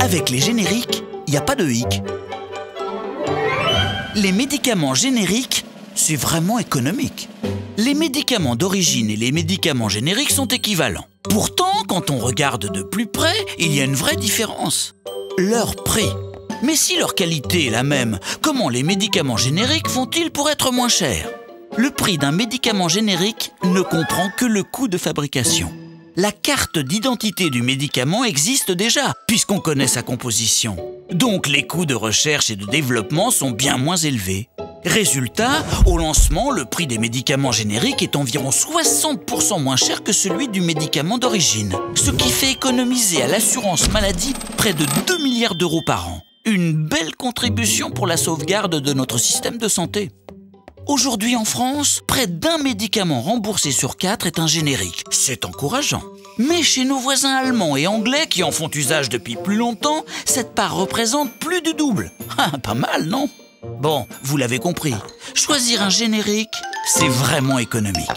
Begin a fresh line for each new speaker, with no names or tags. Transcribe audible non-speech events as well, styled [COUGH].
Avec les génériques, il n'y a pas de hic. Les médicaments génériques, c'est vraiment économique. Les médicaments d'origine et les médicaments génériques sont équivalents. Pourtant, quand on regarde de plus près, il y a une vraie différence. Leur prix. Mais si leur qualité est la même, comment les médicaments génériques font-ils pour être moins chers? Le prix d'un médicament générique ne comprend que le coût de fabrication. La carte d'identité du médicament existe déjà, puisqu'on connaît sa composition. Donc les coûts de recherche et de développement sont bien moins élevés. Résultat, au lancement, le prix des médicaments génériques est environ 60% moins cher que celui du médicament d'origine, ce qui fait économiser à l'assurance maladie près de 2 milliards d'euros par an. Une belle contribution pour la sauvegarde de notre système de santé. Aujourd'hui en France, près d'un médicament remboursé sur quatre est un générique. C'est encourageant. Mais chez nos voisins allemands et anglais qui en font usage depuis plus longtemps, cette part représente plus du double. [LAUGHS] Ah, pas mal, non? Bon, vous l'avez compris, choisir un générique, c'est vraiment économique.